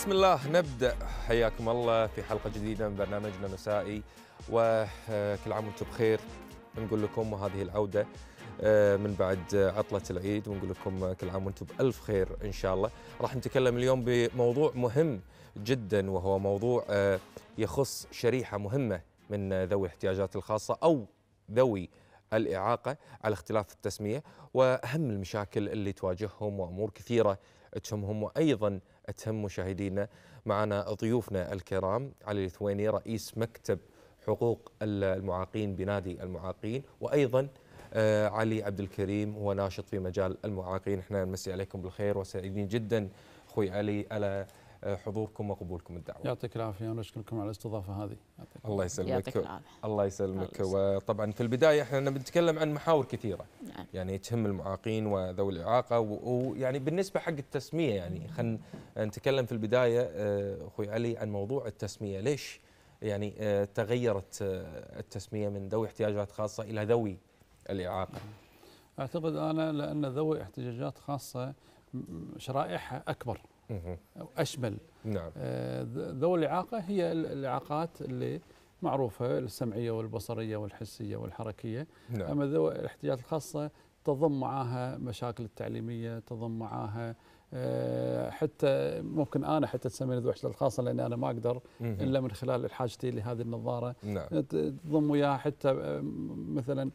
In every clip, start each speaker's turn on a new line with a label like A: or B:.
A: بسم الله نبدأ. حياكم الله في حلقة جديدة من برنامجنا المسائي وكل عام وأنتم بخير. نقول لكم وهذه العودة آه، من بعد عطلة العيد ونقول لكم كل عام وأنتم بألف خير إن شاء الله. راح نتكلم اليوم بموضوع مهم جدا وهو موضوع آه، يخص شريحة مهمة من ذوي الاحتياجات الخاصة أو ذوي الإعاقة على اختلاف التسمية وأهم المشاكل اللي تواجههم وأمور كثيرة تهمهم وأيضا تهم مشاهدينا معنا ضيوفنا الكرام. علي الثويني رئيس مكتب حقوق المعاقين بنادي المعاقين وأيضا آه، علي عبد الكريم هو ناشط في مجال المعاقين. إحنا نمسي عليكم بالخير وسعيدين جدا. أخوي علي على حضوركم وقبولكم الدعوة.
B: يعطيك العافية ونشكركم على الاستضافة هذه.
A: الله يسلمك.
C: يعطيك العافية.
A: الله يسلمك. وطبعا في البداية إحنا بنتكلم عن محاور كثيرة.
C: نعم.
A: يعني تهم المعاقين وذوي الإعاقة ويعني بالنسبة حق التسمية يعني خلينا نتكلم في البداية آه، أخوي علي عن موضوع التسمية. ليش يعني آه، تغيرت آه، التسمية من ذوي احتياجات خاصة إلى ذوي الإعاقة؟
B: أعتقد أنا لأن ذوي احتياجات خاصة شرائحها
A: أكبر.
B: أو أشمل.
A: نعم.
B: آه، ذوي الاعاقه هي ال- الاعاقات اللي معروفة السمعية والبصرية والحسية والحركية.
A: نعم.
B: أما ذوي الاحتياجات الخاصة تضم معاها مشاكل التعليمية تضم معاها آه، حتى ممكن أنا حتى تسميني ذوي احتياجات خاصه لأن أنا ما
A: أقدر.
B: إلا من خلال حاجتي لهذه النظارة.
A: نعم.
B: تضم وياها حتى آه، مثلا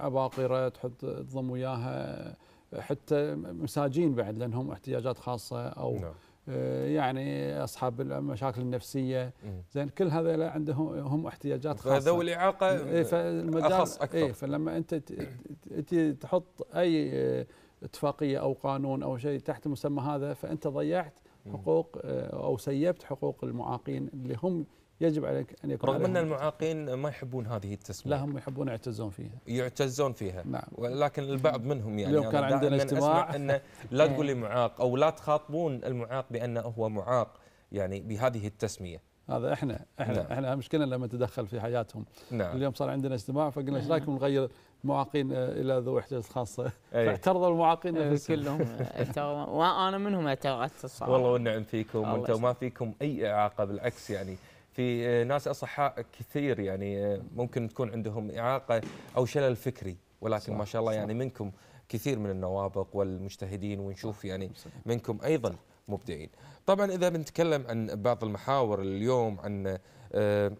B: عباقرة تحط تضم وياها حتى مساجين بعد لأنهم احتياجات خاصة أو
A: نعم
B: آه، يعني أصحاب المشاكل
A: النفسية.
B: زين كل هذا عندهم هم احتياجات خاصة
A: فذوي الإعاقة
B: إيه فالمجال
A: أخص أكثر.
B: إيه فلما أنت تحط أي آه، اتفاقية أو قانون أو شيء تحت مسمى هذا فأنت ضيعت. حقوق آه، أو سيبت حقوق المعاقين اللي هم يجب عليك أن يكون
A: رغم
B: أن
A: المعاقين ما يحبون هذه التسمية.
B: لا هم يحبون يعتزون فيها.
A: يعتزون فيها.
B: نعم.
A: ولكن البعض منهم يعني
B: اليوم كان عندنا اجتماع.
A: انه لا تقول لي معاق أو لا تخاطبون المعاق بانه هو معاق يعني بهذه التسمية.
B: هذا إحنا إحنا
A: نعم.
B: إحنا مشكلة لما نتدخل في حياتهم.
A: نعم.
B: اليوم صار عندنا اجتماع فقلنا إيش رأيكم نغير المعاقين إلى ذوي احتياجات خاصة؟
A: أي.
B: فاعترضوا المعاقين. نفسهم.
C: كلهم اعترضوا وأنا منهم اعترضت الصراحة.
A: والله والنعم فيكم وأنتم ما. فيكم أي إعاقة بالعكس يعني في آه، ناس أصحاء كثير يعني آه، ممكن تكون عندهم إعاقة أو شلل فكري ولكن
B: صح،
A: ما شاء الله
B: صح.
A: يعني منكم كثير من النوابغ والمجتهدين ونشوف يعني منكم أيضا مبدعين. طبعا إذا بنتكلم عن بعض المحاور اليوم عن آه،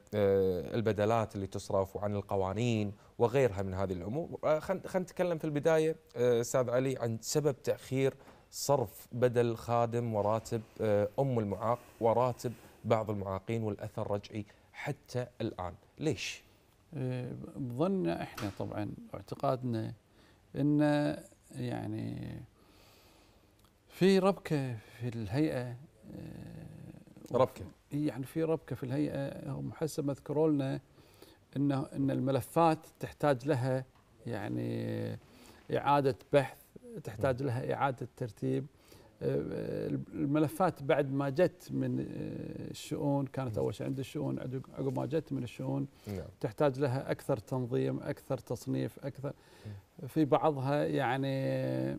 A: البدلات اللي تصرف وعن القوانين وغيرها من هذه الأمور، خلينا نتكلم في البداية أستاذ علي عن سبب تأخير صرف بدل خادم وراتب أم المعاق وراتب بعض المعاقين والأثر رجعي حتى الآن، ليش؟
B: إيه، بظننا إحنا طبعا اعتقادنا إن يعني في ربكة في الهيئة إيه،
A: ربكة؟
B: يعني في ربكة في الهيئة. هم حسب ما ذكروا لنا إنه إن الملفات تحتاج لها يعني إعادة بحث تحتاج لها إعادة ترتيب. آه، الملفات بعد ما جت من آه، الشؤون كانت أول شيء عند الشؤون عقب- ما جت من الشؤون
A: نعم
B: تحتاج لها أكثر تنظيم أكثر تصنيف أكثر في بعضها يعني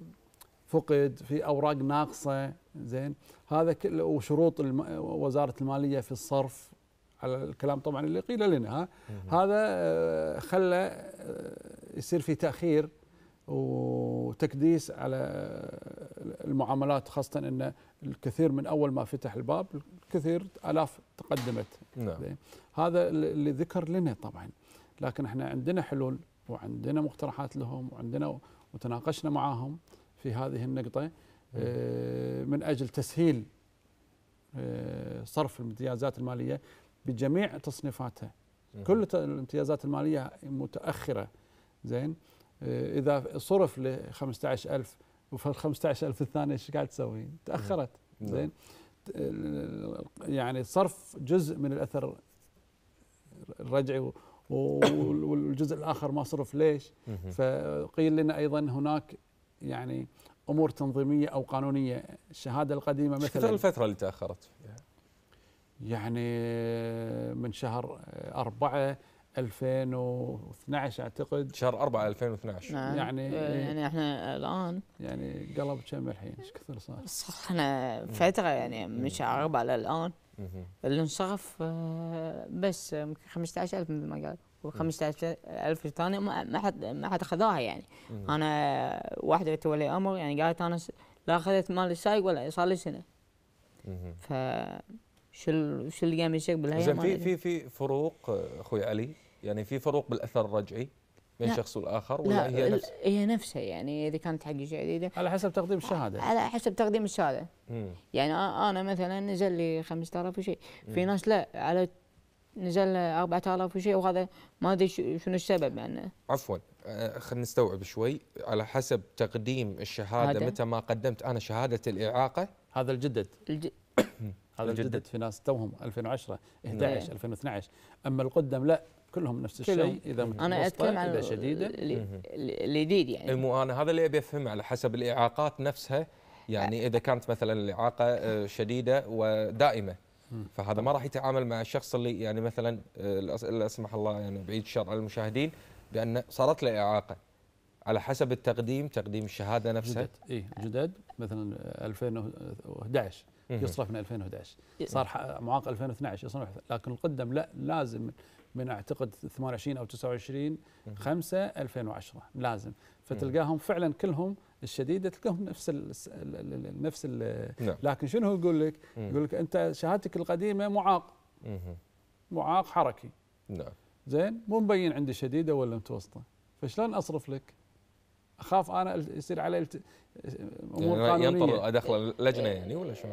B: فقد في أوراق ناقصة زين هذا كله وشروط. وزارة المالية في الصرف على الكلام طبعا اللي قيل لنا. هذا آه، خلى آه، يصير في تأخير وتكديس على المعاملات خاصة إن الكثير من أول ما فتح الباب الكثير آلاف تقدمت.
A: نعم.
B: هذا اللي ذكر لنا طبعا. لكن إحنا عندنا حلول وعندنا مقترحات لهم وعندنا وتناقشنا معاهم في هذه النقطة. آه، من أجل تسهيل آه، صرف الامتيازات المالية بجميع تصنيفاتها.
A: مهم.
B: كل الامتيازات المالية متأخرة. زين. آه، إذا صرف ل 15000 وفي ال 15000 الثانية إيش قاعد تسوي؟ تأخرت
A: نعم.
B: زين يعني صرف جزء من الأثر الرجعي والجزء الآخر ما صرف ليش؟ فقيل لنا أيضا هناك يعني أمور تنظيمية أو قانونية
A: الشهادة القديمة
B: مثلا
A: الفترة اللي تأخرت فيها؟
B: يعني من شهر أربعة 2012 أعتقد.
A: شهر 4 2012
C: نعم.
B: يعني-
C: يعني إحنا الآن
B: يعني قلب كم الحين؟ إيش كثر صار؟
C: صرنا فترة يعني من شهر 4 للان. اللي انصرف آه، بس يمكن 15000 مثل ما قال. و15000 الثانية ما ما حد ما حد اخذوها يعني. أنا واحدة تولي أمر يعني قالت أنا س- لا أخذت مال السايق ولا صار لي
A: سنة.
C: ف شو شو اللي قام يصير بالهيئة
A: في. في في فروق آه، أخوي علي. يعني في فروق بالأثر الرجعي بين
C: لا.
A: شخص والآخر ولا
C: لا
A: هي
C: ال-
A: نفس
C: هي نفسها يعني إذا كانت حق جديده
B: على حسب تقديم الشهادة
C: على حسب تقديم الشهادة
A: مم.
C: يعني أنا مثلا نزل لي 5000 وشيء في. ناس لا على نزل 4000 وشيء وهذا ما أدري شو- شنو السبب يعني
A: عفوا آه، خلينا نستوعب شوي على حسب تقديم الشهادة
C: هذا؟
A: متى ما قدمت أنا شهادة الإعاقة
B: هذا الجدد
C: الج...
B: هذا
A: الجدد.
B: في ناس توهم 2010
C: نعم.
B: 11 2012 أما القدم لا كلهم نفس
C: كلهم.
B: الشيء اذا أنا
C: أتكلم عن
B: اذا
C: شديدة. الجديد يعني.
A: مو أنا هذا اللي أبي أفهمه على حسب الإعاقات نفسها. يعني إذا كانت مثلا الإعاقة آه، شديدة
B: ودائمة.
A: فهذا ما راح يتعامل مع الشخص اللي يعني مثلا آه، لا سمح الله يعني بعيد الشر على المشاهدين بأن صارت له إعاقة. على حسب التقديم تقديم الشهادة نفسها.
B: جدد. اي جدد. مثلا 2011
A: مهم.
B: يصرف من 2011 صار معاق 2012 يصرف لكن القدم لا لازم من أعتقد 28 أو 29 5 2010 لازم. فتلقاهم فعلا كلهم الشديدة تلقاهم نفس ال ال- ال- نفس ال
A: نعم.
B: لكن شنو هو يقول لك؟ يقول لك أنت شهادتك القديمة معاق. معاق حركي.
A: نعم.
B: زين؟ مو مبين عندي شديدة ولا متوسطة. فشلون أصرف لك؟ أخاف أنا يصير علي أمور
A: يعني ينطر أدخل اللجنة يعني ولا شو؟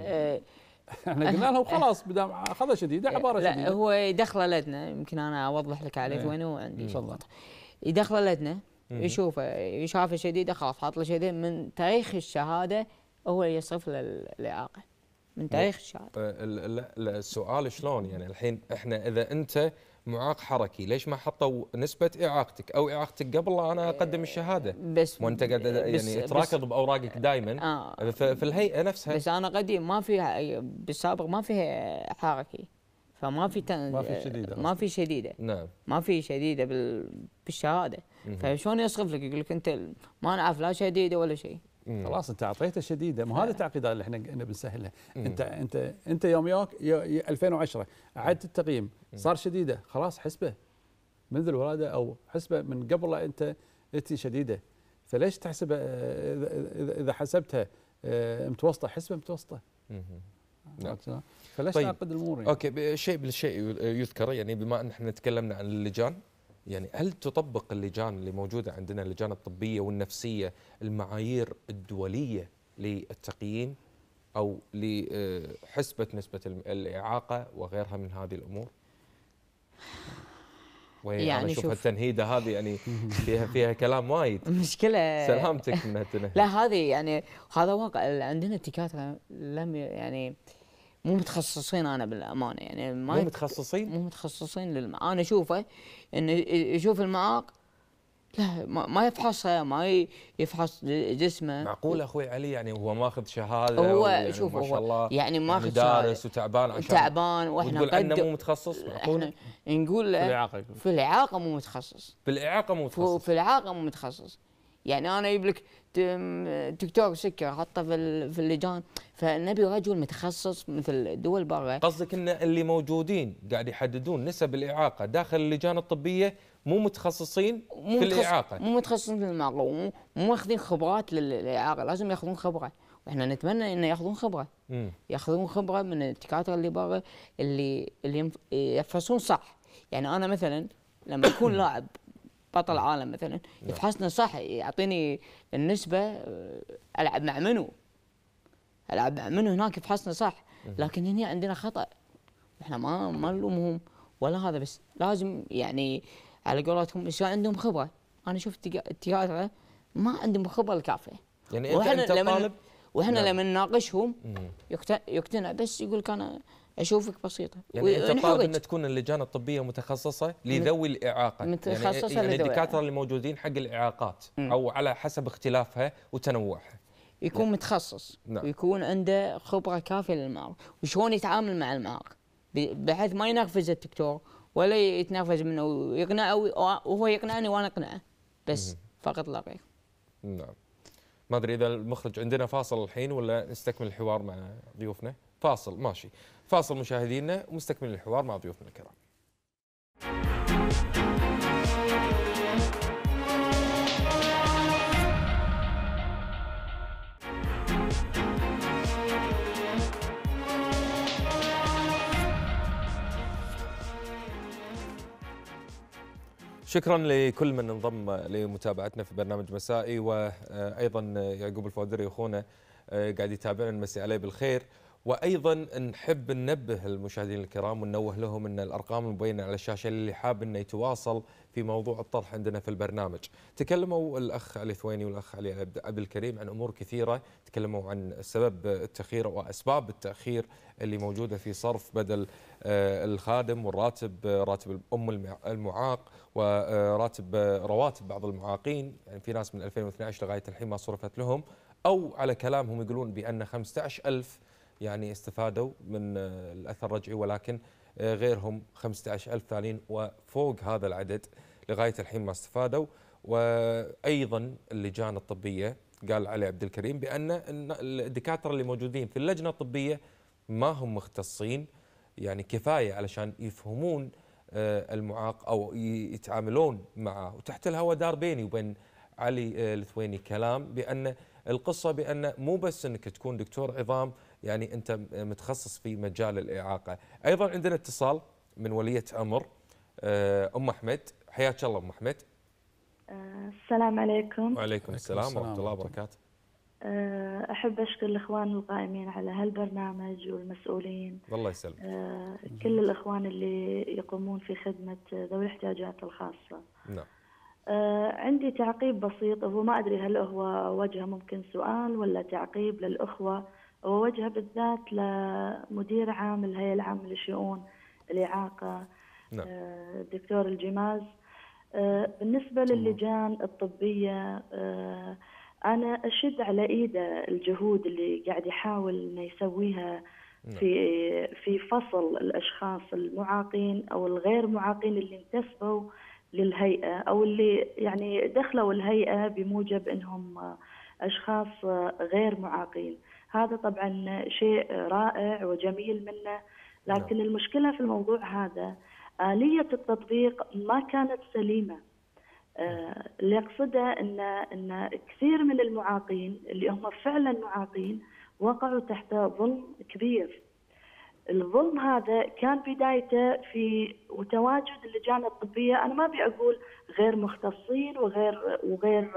B: إحنا قلنا لهم خلاص بدام أخذها شديدة عبارة
C: لا
B: شديدة
C: هو يدخله لجنة يمكن أنا أوضح لك عليه
B: إيه.
C: وين هو عندي
B: تفضل.
C: يدخله لجنة
A: مهم.
C: يشوفه يشافه شديدة خلاص حاط له شديد من تاريخ الشهادة هو يصرف له ال- الإعاقة من تاريخ
A: الشهادة لا السؤال شلون يعني الحين إحنا إذا أنت معاق حركي. ليش ما حطوا نسبة إعاقتك؟ أو إعاقتك قبل أنا أقدم الشهادة.
C: بس
A: وأنت قاعد يعني
C: بس-
A: تراكض بأوراقك دائما
C: آه.
A: في الهيئة نفسها.
C: بس أنا قديم ما في بالسابق ما في حركي. فما في تن...
B: ما في شديدة
C: ما في شديدة.
A: نعم.
C: ما في شديدة بال...
A: بالشهادة.
C: فشلون يصرف لك؟ يقول لك أنت ما نعرف لا شديدة ولا شيء.
B: خلاص انت اعطيته شديدة. مو هذا التعقيدات اللي إحنا بنسهلها. انت انت انت يوم يوك يو- ي- 2010 اعدت التقييم صار شديدة. خلاص حسبة. منذ الولادة أو حسبة من قبل لا أنت أنت شديدة. فليش تحسبها آه، إذا حسبتها آه، متوسطة؟ حسبة
A: متوسطة. نعم.
B: فليش
A: طيب.
B: تعقد الأمور يعني؟
A: أوكي شيء بالشيء يذكر يعني بما أن إحنا تكلمنا عن اللجان. يعني هل تطبق اللجان اللي موجودة عندنا اللجان الطبية والنفسية المعايير الدولية للتقييم أو لحسبة نسبة الإعاقة وغيرها من هذه الأمور؟ وين
C: يعني
A: أشوف
C: شوف.
A: التنهيده هذه يعني فيها فيها كلام وايد
C: المشكلة
A: سلامتك من هالتنهيد
C: لا هذه يعني هذا واقع عندنا الدكاتره لم يعني مو متخصصين أنا بالأمانة يعني ما
A: مو متخصصين؟
C: مو متخصصين للم... أنا أشوفه إنه يشوف المعاق لا ما, ما يفحصها ما يفحص جسمه.
A: معقول أخوي علي؟ يعني هو ماخذ شهادة
C: هو
A: يعني
C: شوف
A: ما شاء
C: هو
A: الله
C: يعني
A: يعني
C: ماخذ
A: دارس وتعبان عشان
C: تعبان وإحنا
A: وتقول عنه مو متخصص؟ معقول؟
C: إحنا نقول
B: في الإعاقة.
C: في الإعاقة مو متخصص.
A: بالاعاقه مو
C: في
A: متخصص.
C: في الإعاقة مو متخصص. يعني أنا أجيب لك دكتور سكر حطه في في اللجان فنبي رجل متخصص مثل دول برا.
A: قصدك إن اللي موجودين قاعد يحددون نسب الإعاقة داخل اللجان الطبية مو متخصصين
C: مو
A: في
C: متخصص-
A: الإعاقة؟
C: مو متخصصين في المعقول مو مو ماخذين خبرات لل- للإعاقة لازم ياخذون خبرة. وإحنا نتمنى إنه ياخذون
A: خبرة.
C: ياخذون خبرة من الدكاترة اللي برا اللي اللي يفحصون صح. يعني أنا مثلا لما يكون لاعب بطل عالم مثلا. يفحصنا صح يعطيني النسبة آه، ألعب مع منو؟ ألعب مع منو هناك يفحصنا صح. لكن هنا عندنا خطأ. إحنا ما ما نلومهم ولا هذا بس لازم يعني على قولتهم يصير عندهم خبرة. أنا شفت دكا- الدكاتره ما عندهم الخبره الكافيه
A: يعني انت
C: أنت
A: طالب؟
C: وإحنا
A: نعم.
C: لما نناقشهم يقتنع بس يقول لك أنا أشوفك بسيطة.
A: يعني
C: أنت.
A: طالب ان تكون اللجان الطبية متخصصة لذوي الإعاقة.
C: متخصصة
A: يعني, يعني
C: لذوي
A: الدكاتره اللي موجودين حق الإعاقات
C: مم.
A: أو على حسب اختلافها وتنوعها.
C: يكون متخصص.
A: نعم.
C: ويكون عنده خبرة كافية للمعاق وشلون يتعامل مع المعاق ب- بحيث ما ينرفز الدكتور ولا يتنافس منه. ويقنعه وهو يقنعني وأنا أقنعه. بس فقط لا غير.
A: نعم. ما أدري إذا المخرج عندنا فاصل الحين ولا نستكمل الحوار مع ضيوفنا. فاصل. ماشي. فاصل مشاهدينا ومستكمل الحوار مع ضيوفنا الكرام. شكرا لكل من انضم لمتابعتنا في برنامج مسائي وأيضا يعقوب الفودري أخونا قاعد يتابعنا نمسي عليه بالخير. وأيضا نحب ننبه المشاهدين الكرام وننوه لهم أن الأرقام المبينة على الشاشة اللي حاب إنه يتواصل في موضوع الطرح عندنا في البرنامج. تكلموا الأخ علي ثويني والأخ علي عبد الكريم عن أمور كثيرة، تكلموا عن سبب التأخير وأسباب التأخير اللي موجودة في صرف بدل آه، الخادم والراتب آه، راتب ام المعاق وراتب رواتب بعض المعاقين، يعني في ناس من 2012 لغاية الحين ما صرفت لهم أو على كلامهم يقولون بأن 15000 يعني استفادوا من آه، الأثر الرجعي ولكن آه، غيرهم 15000 ثانيين وفوق هذا العدد لغاية الحين ما استفادوا. وأيضا اللجان الطبية قال علي عبد الكريم بأن الدكاترة اللي موجودين في اللجنة الطبية ما هم مختصين يعني كفاية علشان يفهمون آه، المعاق أو يتعاملون معه. وتحت الهواء دار بيني وبين علي الثويني كلام بأن القصة بأن مو بس إنك تكون دكتور عظام يعني أنت متخصص في مجال الإعاقة. أيضا عندنا اتصال من ولية أمر آه، أم أحمد. حياك الله أم أحمد.
D: آه، السلام عليكم.
A: وعليكم السلام ورحمة الله وبركاته.
D: آه، أحب أشكر الإخوان القائمين على هالبرنامج والمسؤولين.
A: الله يسلمك.
D: كل الإخوان اللي يقومون في خدمة ذوي الاحتياجات الخاصة.
A: نعم.
D: عندي تعقيب بسيط هو ما أدري هل هو وجه ممكن سؤال ولا تعقيب للأخوة. ووجهه بالذات لمدير عام الهيئة العامة لشؤون الإعاقة نعم. الدكتور آه، الجماز آه، بالنسبة للجان الطبية آه، أنا أشد على إيده الجهود اللي قاعد يحاول إنه يسويها نعم. في في فصل الأشخاص المعاقين أو الغير معاقين اللي انتسبوا للهيئة أو اللي يعني دخلوا الهيئة بموجب إنهم أشخاص غير معاقين. هذا طبعا شيء رائع وجميل منه. لكن نعم. المشكلة في الموضوع هذا آلية التطبيق ما كانت سليمة. آه اللي أقصده أن أن كثير من المعاقين اللي هم فعلا معاقين وقعوا تحت ظلم كبير. الظلم هذا كان بدايته في وتواجد اللجان الطبية. أنا ما أبي أقول غير مختصين وغير وغير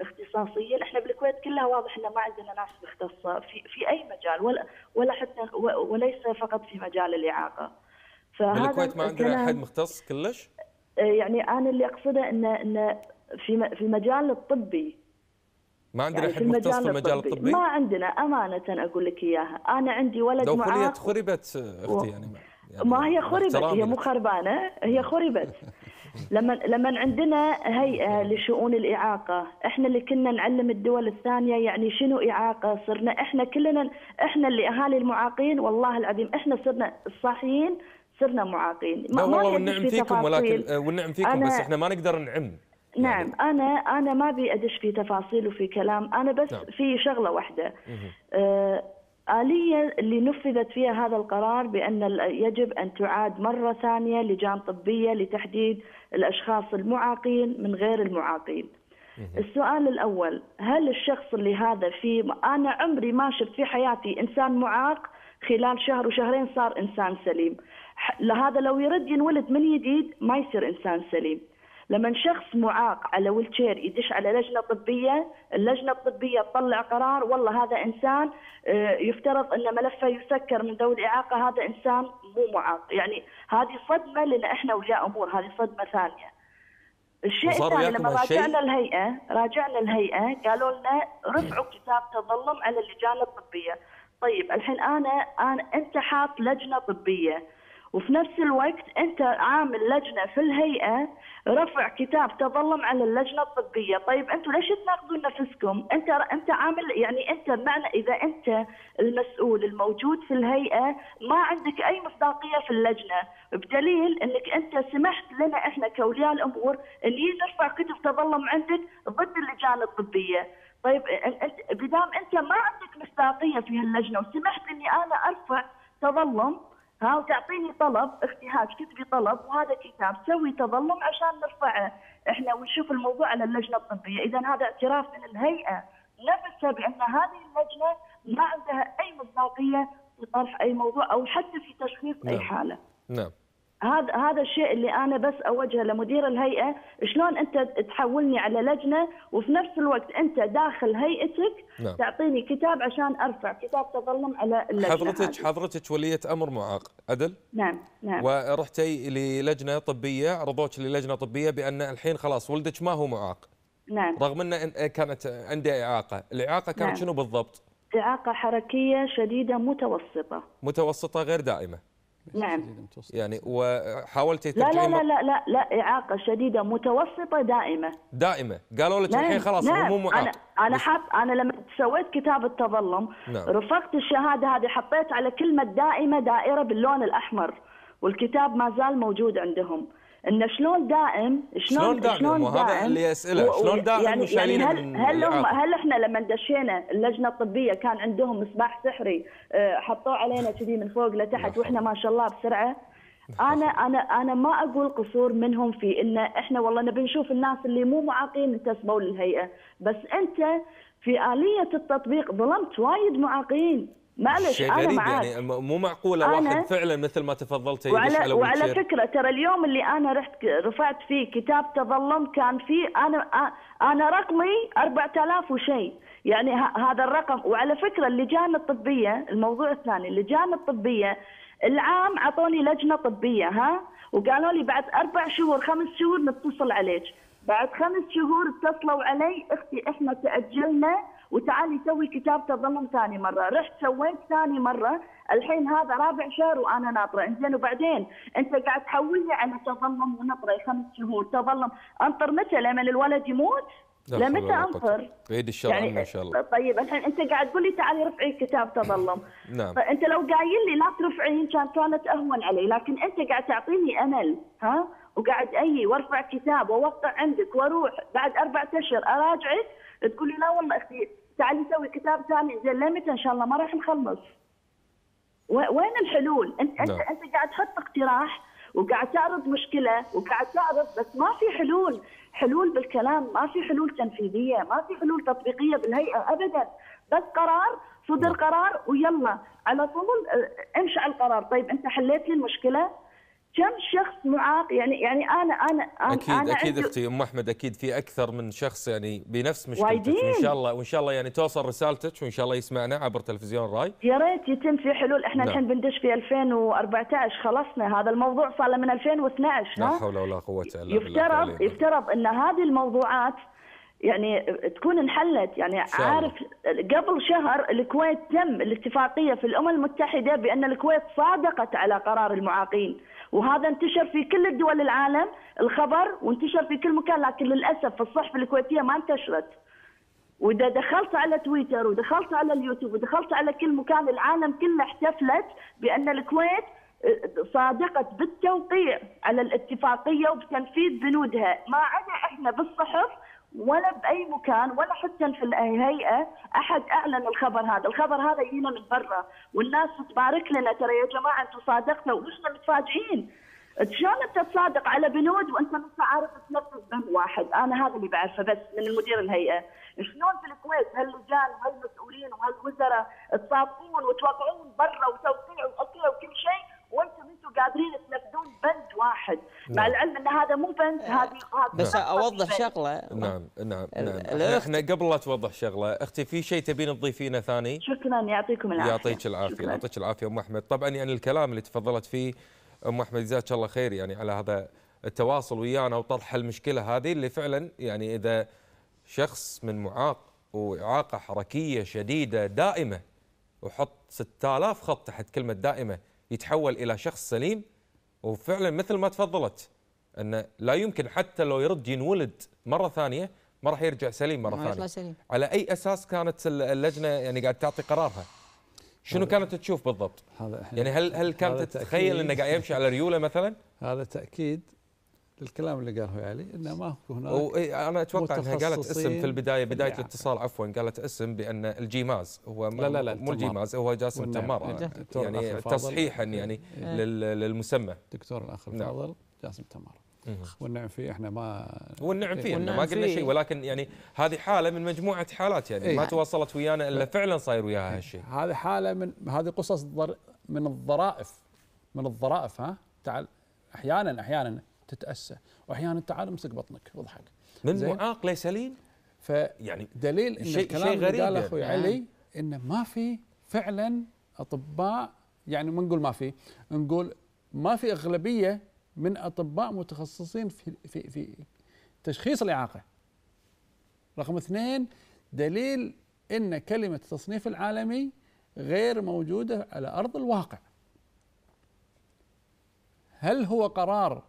D: اختصاصيين إحنا بالكويت كلها واضح ان ما عندنا ناس مختصه في في أي مجال ولا ولا حتى وليس فقط في مجال الإعاقة.
A: فهذا بالكويت ما عندنا أحد مختص كلش؟
D: يعني أنا اللي أقصده إن إن في في المجال الطبي.
A: ما عندنا يعني أحد مختص في المجال الطبي؟
D: ما عندنا أمانة أقول لك إياها، أنا عندي ولد
A: لو معاق خربت أختي يعني
D: يعني ما هي خربت هي مو خربانة هي خربت. لما لما عندنا هيئة لشؤون الإعاقة إحنا اللي كنا نعلم الدول الثانية يعني شنو إعاقة صرنا إحنا كلنا إحنا اللي أهالي المعاقين والله العظيم إحنا صرنا الصاحيين صرنا معاقين.
A: ما والله والنعم فيكم ولكن آه، والنعم فيكم بس إحنا ما نقدر نعم.
D: نعم يعني. أنا أنا ما أبي أدش في تفاصيل وفي كلام أنا بس نعم. في شغلة واحدة. آه آلية اللي نفذت فيها هذا القرار بأن يجب أن تعاد مرة ثانية لجان طبية لتحديد الأشخاص المعاقين من غير المعاقين. السؤال الأول هل الشخص اللي هذا في أنا عمري ما شفت في حياتي إنسان معاق خلال شهر وشهرين صار إنسان سليم. هذا لو يرد ينولد من جديد ما يصير إنسان سليم. لما شخص معاق على ويلتشير يدش على لجنة طبية، اللجنة الطبية تطلع قرار والله هذا إنسان آه، يفترض أن ملفه يسكر من ذوي الإعاقة هذا إنسان مو معاق، يعني هذه صدمة لأن إحنا اولياء أمور هذه صدمة ثانية. الشيء الثاني لما راجعنا الهيئة راجعنا الهيئة قالوا لنا رفعوا كتاب تظلم على اللجان الطبية. طيب الحين أنا أنا أنت حاط لجنة طبية وفي نفس الوقت أنت عامل لجنة في الهيئة رفع كتاب تظلم على اللجنة الطبية، طيب أنتم ليش تناقضون نفسكم؟ أنت أنت عامل يعني أنت بمعنى إذا أنت المسؤول الموجود في الهيئة ما عندك أي مصداقية في اللجنة، بدليل إنك أنت سمحت لنا إحنا كأولياء الأمور إن نرفع كتب تظلم عندك ضد اللجان الطبية. طيب أنت بدام أنت ما عندك مصداقية في هاللجنة وسمحت إني أنا أرفع تظلم ها وتعطيني طلب اختهاج كتبي طلب وهذا كتاب. سوي تظلم عشان نرفعه. إحنا ونشوف الموضوع على اللجنة الطبية. إذا هذا اعتراف من الهيئة نفسها بأن هذه اللجنة ما عندها أي مصداقية في طرح أي موضوع أو حتى في تشخيص أي
A: نعم.
D: حالة.
A: نعم.
D: هذا هذا الشيء اللي أنا بس أوجهه لمدير الهيئة شلون أنت تحولني على لجنة وفي نفس الوقت أنت داخل هيئتك
A: نعم.
D: تعطيني كتاب عشان أرفع كتاب تظلم على اللجنة
A: حضرتك
D: هذه.
A: حضرتك ولية أمر معاق. عدل؟
D: نعم نعم.
A: ورحتي للجنة طبية عرضوك للجنة طبية بأن الحين خلاص ولدك ما هو معاق.
D: نعم.
A: رغم أن إن- كانت عنده إعاقة. الإعاقة كانت
D: نعم.
A: شنو بالضبط؟
D: إعاقة حركية شديدة متوسطة.
A: متوسطة غير دائمة.
D: نعم.
A: يعني وحاولتي
D: لا لا لا لا لا لا إعاقة شديدة متوسطة دائمة
A: دائمة قالوا لك الحين خلاص
D: نعم.
A: هو مو معاق
D: أنا أنا
A: بس-
D: حاط أنا لما سويت كتاب التظلم
A: نعم.
D: رفقت الشهادة هذه حطيت على كلمة دائمة دائرة باللون الأحمر والكتاب ما زال موجود عندهم إن شلون دائم
A: شلون دائم؟ وهذا اللي أسأله،
D: و- و-
A: شلون دائم
D: يعني, يعني هل هل هم؟ هل إحنا لما دشينا اللجنة الطبية كان عندهم مصباح سحري آه، حطوه علينا كذي من فوق لتحت وإحنا ما شاء الله بسرعة؟ أنا أنا أنا ما أقول قصور منهم في ان إحنا والله نبي نشوف الناس اللي مو معاقين انتسبوا للهيئة. بس أنت في آلية التطبيق ظلمت وايد معاقين. معلش
A: شيء
D: أنا
A: غريب
D: معاك.
A: يعني مو معقولة
D: أنا-
A: واحد فعلا مثل ما تفضلتي
D: وعلى
A: على
D: وعلى. فكرة ترى اليوم اللي أنا رحت رفعت فيه كتاب تظلم كان فيه أنا أنا رقمي 4000 وشيء. يعني هذا الرقم. وعلى فكرة اللجان الطبية الموضوع الثاني اللجان الطبية العام أعطوني لجنة طبية ها؟ وقالوا لي بعد أربع شهور خمس شهور نتصل عليك. بعد خمس شهور اتصلوا علي أختي إحنا تأجلنا وتعالي سوي كتاب تظلم ثاني مرة. رحت سويت ثاني مرة. الحين هذا رابع شهر وأنا ناطرة. إنزين وبعدين أنت قاعد تحولني على تظلم ونطره خمس شهور. تظلم. أنطر متى؟ لما الولد يموت؟ لمتى. أنطر؟
A: بعيد الشر عنا إن شاء الله.
D: طيب الحين أنت قاعد تقول لي تعالي رفعي كتاب تظلم.
A: نعم.
D: فأنت لو قايل لي لا ترفعين كان كانت أهون علي. لكن أنت قاعد تعطيني أمل ها؟ وقاعد أي وارفع كتاب واوقع عندك وأروح بعد أربعة أشهر أراجعك تقول لي لا والله أختي تعالي سوي كتاب ثاني زين لمتى إن شاء الله ما راح نخلص وين الحلول؟ أنت أنت
A: نعم.
D: أنت قاعد تحط اقتراح وقاعد تعرض مشكلة وقاعد تعرض بس ما في حلول، حلول بالكلام، ما في حلول تنفيذية، ما في حلول تطبيقية بالهيئة ابدا، بس قرار صدر
A: نعم.
D: قرار ويلا على طول آه، امشي على القرار، طيب أنت حليت لي المشكلة؟ كم شخص معاق؟ يعني يعني أنا أنا أنا
A: أكيد
D: أنا أكيد
A: أختي أم أحمد أكيد في أكثر من شخص يعني بنفس مشكلتك. وإن شاء الله وإن شاء الله يعني توصل رسالتك وإن شاء الله يسمعنا عبر تلفزيون راي.
D: يا ريت يتم في حلول. إحنا
A: نعم.
D: الحين بندش في 2014 خلصنا. هذا الموضوع صار له من 2012
A: لا حول ولا قوة إلا بالله
D: يفترض يفترض إن هذه الموضوعات يعني تكون انحلت. يعني. عارف قبل شهر الكويت تم الاتفاقية في الأمم المتحدة بأن الكويت صادقت على قرار المعاقين. وهذا انتشر في كل الدول العالم الخبر وانتشر في كل مكان لكن للأسف في الصحف الكويتية ما انتشرت. وإذا دخلت على تويتر ودخلت على اليوتيوب ودخلت على كل مكان العالم كله احتفلت بأن الكويت صادقت بالتوقيع على الاتفاقية وبتنفيذ بنودها. ما عدا إحنا بالصحف ولا بأي مكان ولا حتى في الهيئه أحد أعلن الخبر هذا، الخبر هذا يجينا من برا والناس تبارك لنا ترى يا جماعة أنتم صادقنا وإحنا متفاجئين. شلون أنت تصادق على بنود وأنت ما عارف تنفذ بند واحد؟ أنا هذا اللي بعرفه بس من المدير الهيئة. شلون في الكويت هاللجان وهالمسؤولين وهالوزراء تصادقون وتوقعون برا وتوقيع واكله وكل شيء وأنتم أنتم قادرين تنفذون بند واحد، مع
A: نعم.
D: العلم ان هذا مو بند هذه هذه
C: بس
D: خطة أوضح.
C: شغلة.
A: نعم نعم نعم. إحنا, قبل لا توضح شغلة أختي في شيء تبين تضيفينه ثاني؟
D: شكرا يعطيكم العافية.
A: يعطيك
D: العافية.
A: يعطيك العافية أم أحمد. طبعا يعني الكلام اللي تفضلت فيه أم أحمد جزاك الله خير يعني على هذا التواصل ويانا وطرح المشكلة هذه اللي فعلا يعني إذا شخص من معاق وإعاقة حركية شديدة دائمة وحط 6000 خط تحت كلمة دائمة يتحول إلى شخص سليم. وفعلا مثل ما تفضلت انه لا يمكن حتى لو يرد ينولد مرة ثانية ما راح يرجع سليم
C: مرة
A: ثانية.
C: سليم.
A: على أي أساس كانت ال- اللجنة يعني قاعد تعطي قرارها؟ شنو كانت تشوف بالضبط؟
B: هذا
A: يعني هل هل كانت تتخيل. إنه قاعد يمشي على ريولة مثلا؟
B: هذا تأكيد. للكلام اللي قاله علي إنه ما هو هناك
A: وإيه أنا أتوقع إنها قالت اسم في البداية
B: بداية.
A: الاتصال عفوا قالت اسم بأن الجيماز هو
B: لا لا لا،
A: مو
B: التمار.
A: الجيماز هو جاسم
B: والنعم.
A: تمار
B: إيه،
A: يعني,
B: الدكتور الأخ
A: يعني. تصحيحا يعني
B: إيه.
A: لل- للمسمى
B: الدكتور الأخ
A: نعم.
B: الفاضل جاسم تمار
A: مهم.
B: والنعم فيه إحنا ما
A: والنعم فيه
C: والنعم
A: ما قلنا. شيء ولكن يعني هذه حالة من مجموعة حالات يعني
B: إيه.
A: ما تواصلت ويانا إلا فعلا صاير وياها هالشيء
B: هذه حالة من هذه قصص من الظرائف من الظرائف ها تعال أحيانا أحيانا تتأسى وأحيانا تعال امسك بطنك واضحك
A: من. معاق لسليم
B: فدليل
A: يعني
B: إن
A: شيء-
B: الكلام
A: شيء غريب
B: قاله
A: يعني.
B: أخوي
C: آه.
B: علي انه ما في فعلا أطباء يعني ما نقول ما في نقول ما في أغلبية من أطباء متخصصين في في في تشخيص الإعاقة. رقم اثنين دليل إن كلمة التصنيف العالمي غير موجودة على أرض الواقع. هل هو قرار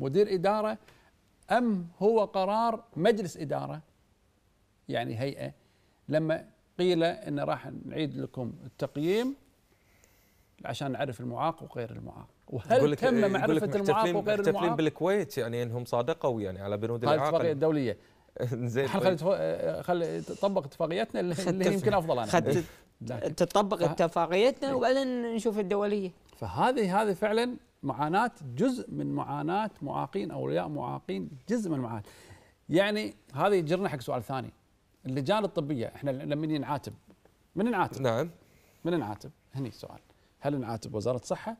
B: مدير إدارة أم هو قرار مجلس إدارة؟ يعني هيئة. لما قيل إن راح نعيد لكم التقييم عشان نعرف المعاق وغير المعاق. وهل تم معرفة المعاق وغير
A: محتفلين
B: المعاق؟
A: بالكويت يعني إنهم صادقوا يعني على بنود الإعاقة.
B: الدوليه
A: زين
B: خل
A: طيب.
B: خل خل تطبق اتفاقياتنا اللي, يمكن أفضل أنا.
C: خد
B: لكن
C: تطبق اتفاقيتنا وبعدين نشوف الدولية.
B: فهذه هذه فعلا معاناة جزء من معاناة معاقين أولياء معاقين جزء من المعاناه يعني هذا يجرنا حق سؤال ثاني. اللجان الطبية إحنا لما نعاتب من نعاتب
A: نعم.
B: من نعاتب هني سؤال هل نعاتب وزارة الصحه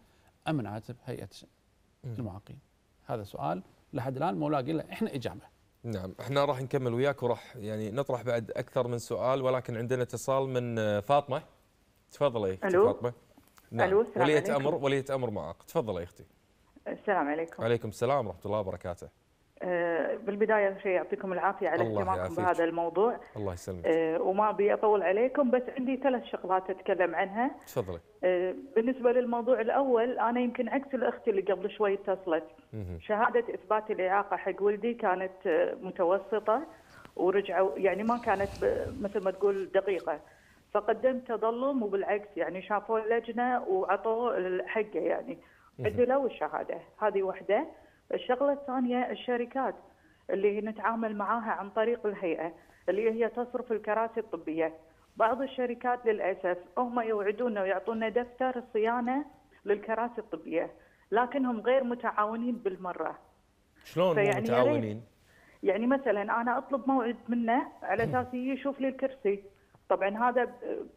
B: أم نعاتب هيئة المعاقين؟ هذا سؤال لحد الآن مو لاقي له إحنا إجابة.
A: نعم. إحنا راح نكمل وياك وراح يعني نطرح بعد أكثر من سؤال ولكن عندنا اتصال من آه، فاطمة. تفضلي. فاطمة. نعم.
E: ألو، السلام
A: ولية
E: عليكم.
A: أمر ولية أمر معاق تفضلي يا أختي.
E: السلام عليكم.
A: وعليكم السلام ورحمة الله وبركاته.
E: آه، بالبداية شيء يعطيكم العافية على اهتمامكم. بهذا الموضوع.
A: الله يسلمك.
E: آه، وما أبي أطول عليكم بس عندي ثلاث شغلات أتكلم عنها.
A: تفضلي.
E: آه، بالنسبة للموضوع الأول أنا يمكن عكس الأخت اللي قبل شوي اتصلت.
A: مهم.
E: شهادة إثبات الإعاقة حق ولدي كانت آه، متوسطة ورجعوا يعني ما كانت ب- مثل ما تقول دقيقة. فقدمت تظلم وبالعكس يعني شافوا اللجنة وعطوا حقه يعني. عدلوا الشهادة. هذه واحدة الشغلة الثانية الشركات اللي نتعامل معاها عن طريق الهيئة اللي هي تصرف الكراسي الطبية. بعض الشركات للأسف هم يوعدونا ويعطونا دفتر صيانة للكراسي الطبية لكنهم غير متعاونين بالمرة.
A: شلون متعاونين؟
E: يعني مثلا أنا أطلب موعد منه على أساس يشوف لي الكرسي. طبعا هذا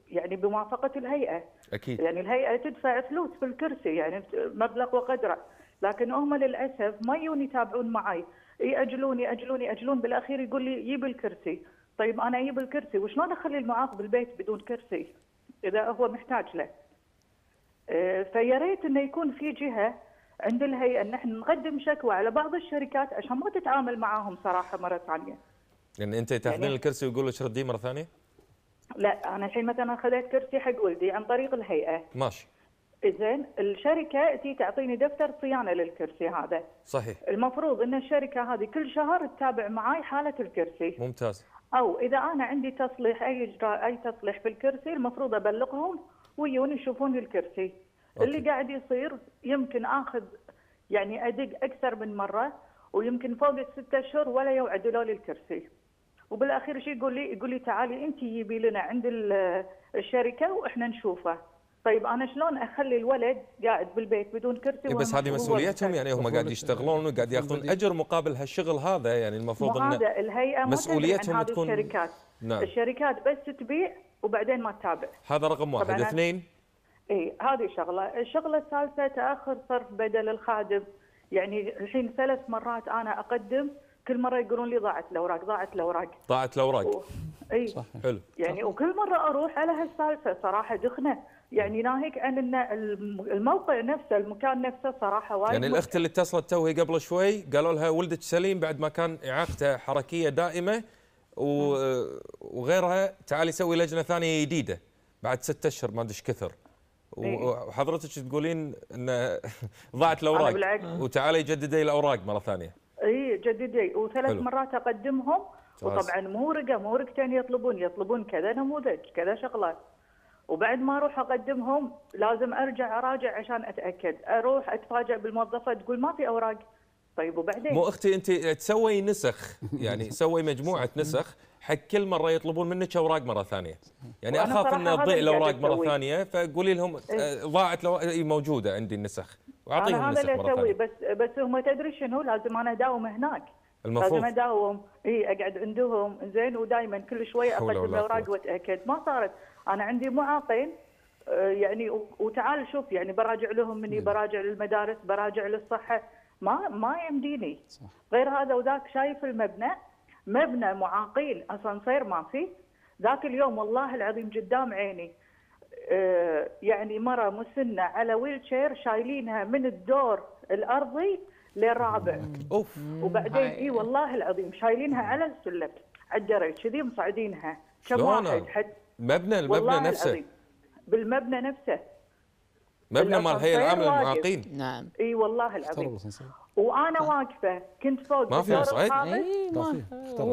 E: يعني بموافقة الهيئة.
A: أكيد.
E: يعني الهيئة تدفع فلوس في الكرسي يعني مبلغ وقدره. لكن هم للأسف ما يجون يتابعون معي يأجلون يأجلون يأجلون بالأخير يقول لي جيب الكرسي. طيب أنا أجيب الكرسي وشلون اخلي المعاق بالبيت بدون كرسي؟ إذا هو محتاج له. آه، فيا ريت إنه يكون في جهة عند الهيئة إن إحنا نقدم شكوى على بعض الشركات عشان ما تتعامل معاهم صراحة مرة ثانية.
A: يعني أنت تأخذين
E: يعني-
A: الكرسي ويقول لك رديه مرة ثانية؟
E: لا أنا الحين مثلا أخذت كرسي حق ولدي عن طريق الهيئة،
A: ماشي
E: زين الشركة تي تعطيني دفتر صيانة للكرسي هذا،
A: صحيح
E: المفروض إن الشركة هذه كل شهر تتابع معي حالة الكرسي،
A: ممتاز
E: أو إذا أنا عندي تصليح أي اجراء أي تصليح في الكرسي المفروض أبلغهم ويجون يشوفون الكرسي. اللي
A: okay.
E: قاعد يصير يمكن آخذ يعني أدق أكثر من مرة ويمكن فوق الستة اشهر ولا يوعدوا لي الكرسي. وبالأخير شيء يقول لي يقول لي تعالي أنت جيبي لنا عند ال- الشركة وإحنا نشوفه. طيب أنا شلون أخلي الولد قاعد بالبيت بدون كرسي
A: إيه بس هذه مسؤوليتهم؟ يعني هم قاعد يشتغلون وقاعد ياخذون أجر مقابل هالشغل هذا يعني المفروض إنه
E: وهذا الهيئة
A: مسؤوليتهم
E: هذه
A: تكون-
E: الشركات.
A: نعم.
E: الشركات بس تبيع وبعدين ما تتابع.
A: هذا رقم واحد. اثنين؟
E: اي هذه شغلة، الشغلة الثالثة تأخر صرف بدل الخادم، يعني الحين ثلاث مرات أنا أقدم كل مرة يقولون لي ضاعت الأوراق ضاعت الأوراق.
A: ضاعت الأوراق.
E: و... إي.
B: صح
A: حلو.
E: يعني وكل مرة أروح على هالسالفة صراحة دخنة، يعني ناهيك عن إن الم- الموقع نفسه المكان نفسه صراحة وايد
A: يعني الأخت اللي اتصلت توهي قبل شوي قالوا لها ولدك سليم بعد ما كان إعاقته حركية دائمة و... وغيرها تعالي سوي لجنة ثانية جديدة بعد ستة أشهر ما أدري إيش كثر. وحضرتك تقولين ان ضاعت الأوراق.
E: بالعكس.
A: وتعالي جددي الأوراق مرة ثانية.
E: إي جددي. وثلاث
A: حلو.
E: مرات أقدمهم.
A: ممتاز.
E: وطبعا مو ورقه مو ورقتين يطلبون. يطلبون كذا نموذج كذا شغله وبعد ما أروح أقدمهم لازم أرجع أراجع عشان أتأكد. أروح اتفاجئ بالموظفة تقول ما في أوراق. طيب وبعدين؟
A: مو أختي أنت تسوي نسخ. يعني سوي مجموعة نسخ حق كل مرة يطلبون منك أوراق مرة ثانية. يعني
E: أخاف
A: ان تضيع الأوراق
E: مرة.
A: ثانية فقولي لهم آه، ضاعت لو... موجودة عندي النسخ. واعطيهم
E: أنا هذا اللي
A: ثانية.
E: بس بس هم تدري شنو؟ لازم أنا أداوم هناك.
A: المفروض.
E: لازم أداوم. إي أقعد عندهم. زين ودائما كل
A: حول
E: اقدم
A: الأوراق.
E: وأتأكد. ما صارت. أنا عندي معاقين آه، يعني وتعال شوف يعني براجع لهم مني براجع للمدارس براجع للصحة. ما ما يمديني.
B: صح.
E: غير هذا وذاك شايف المبنى. مبنى معاقين. أسانسير ما في. ذاك اليوم والله العظيم قدام عيني. يعني مرة مسنة على wheelchair شايلينها من الدور الأرضي للرابع.
A: أوف.
E: وبعدين إي والله العظيم شايلينها على السلم على الدرج كذي مصعدينها. كم واحد؟ حد.
A: مبنى المبنى نفسه.
E: بالمبنى نفسه.
A: مال هيئه العامه للمعاقين
C: نعم.
E: إي والله العظيم. وأنا واقفة كنت فوق
A: ما في صعيد؟
C: إي
B: لا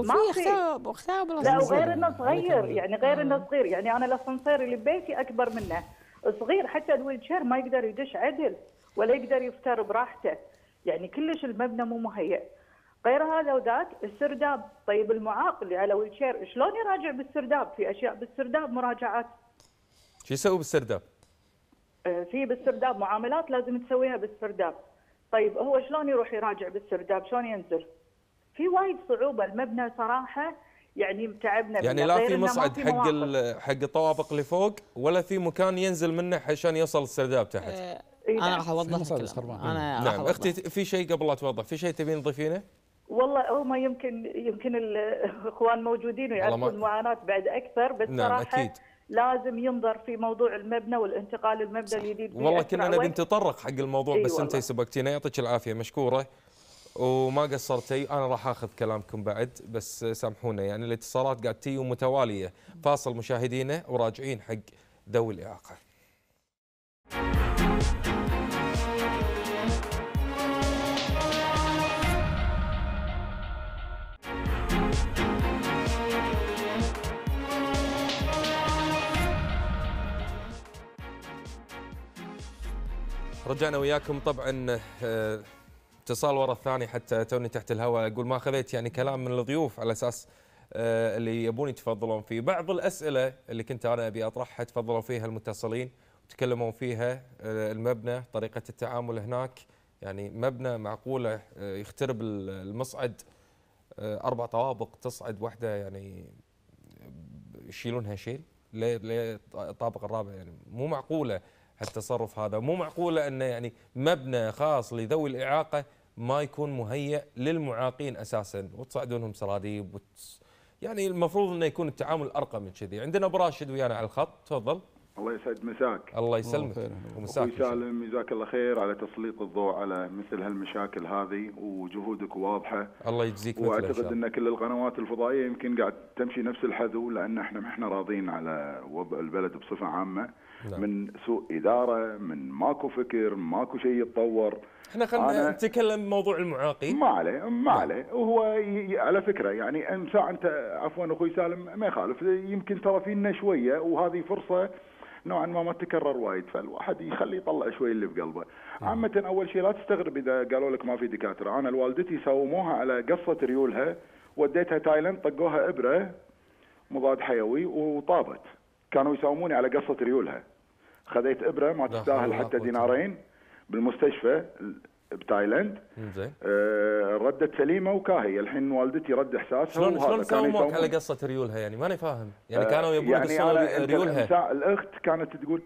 C: ما
E: في.
C: اختاب اختاب
E: لا. وغير إنه صغير يعني غير إنه صغير. يعني أنا الأسانسير اللي ببيتي أكبر منه. صغير حتى ال wheelchair ما يقدر يدش عدل ولا يقدر يفتر براحته. يعني كلش المبنى مو مهيئ. غير هذا وذاك السرداب. طيب المعاق اللي على wheelchair شلون يراجع بالسرداب؟ في أشياء بالسرداب مراجعات.
A: شو يسوي بالسرداب؟
E: آه، في بالسرداب معاملات لازم تسويها بالسرداب طيب هو شلون يروح يراجع بالسرداب شلون ينزل في وايد صعوبة المبنى صراحة يعني تعبنا
A: يعني. لا في
E: ما
A: مصعد
E: في
A: حق حق الطوابق اللي فوق ولا في مكان ينزل منه عشان يوصل السرداب تحت
C: آه،
E: إيه أنا.
C: راح
B: أوضح
C: لك. أنا
A: نعم. أختي في شيء قبل لا توضح في شيء تبين تضيفينه؟
E: والله هم يمكن يمكن الاخوان موجودين
A: ما-
E: ويعرفون المعاناه بعد أكثر بس
A: نعم،
E: صراحة
A: أكيد.
E: لازم ينظر في موضوع المبنى والانتقال المبنى الجديد
A: والله كنا نبي. نتطرق حق الموضوع
E: إي
A: بس انت. سبقتينا. يعطيك العافية مشكورة. وما قصرتي أنا راح آخذ كلامكم بعد بس سامحونا يعني الاتصالات قاعد تي ومتوالية. فاصل مشاهدينا وراجعين حق ذوي الإعاقة. رجعنا وياكم طبعا آه، اتصال ورا الثاني حتى توني تحت الهواء أقول ما اخذت يعني كلام من الضيوف على أساس آه، اللي يبون يتفضلون فيه. بعض الأسئلة اللي كنت أنا أبي أطرحها تفضلوا فيها المتصلين وتكلموا فيها آه، المبنى طريقة التعامل هناك. يعني مبنى معقولة يخترب ال- المصعد أربع طوابق تصعد واحدة يعني يشيلونها شيل الطابق الرابع يعني مو معقولة. هالتصرف هذا. مو معقوله إنه يعني مبنى خاص لذوي الإعاقة ما يكون مهيئ للمعاقين أساسا. وتصعدونهم سراديب وتس يعني المفروض إنه يكون التعامل ارقى من كذي. عندنا أبو راشد ويانا على الخط. تفضل.
F: الله يسعد. مساك.
A: الله يسلمك. ومساك
F: أخوي سالم جزاك الله خير على تسليط الضوء على مثل هالمشاكل هذه وجهودك واضحة.
A: الله يجزيك مثله وأعتقد
F: إن كل القنوات الفضائية يمكن قاعد تمشي نفس الحذو لأن إحنا ما إحنا راضين على وضع البلد بصفة عامة.
A: نعم.
F: من سوء إدارة من ماكو فكر ماكو شيء يتطور
A: إحنا خلينا
F: أنا-
A: نتكلم بموضوع المعاقين
F: ما عليه ما عليه وهو على فكرة يعني امساء أنت عفوا أخوي سالم ما يخالف يمكن ترى فينا شوية وهذه فرصة نوعا ما ما تكرر وايد فالواحد يخلي يطلع شوي اللي بقلبه. عامة أول شيء لا تستغرب إذا قالوا لك ما في دكاترة، أنا لوالدتي سوموها على قصة ريولها وديتها تايلاند طقوها إبرة مضاد حيوي وطابت. كانوا يساوموني على قص ريولها. خذيت إبرة ما تستاهل حتى. دينارين بالمستشفى بتايلاند.
A: زين.
F: آه، ردت سليمة وكاهيه الحين والدتي رد إحساسها
A: شلون شلون ساوموك على قص ريولها يعني؟ ماني فاهم. يعني
F: آه،
A: كانوا يبون
F: يعني
A: يقصون ريولها.
F: الأخت كانت تقول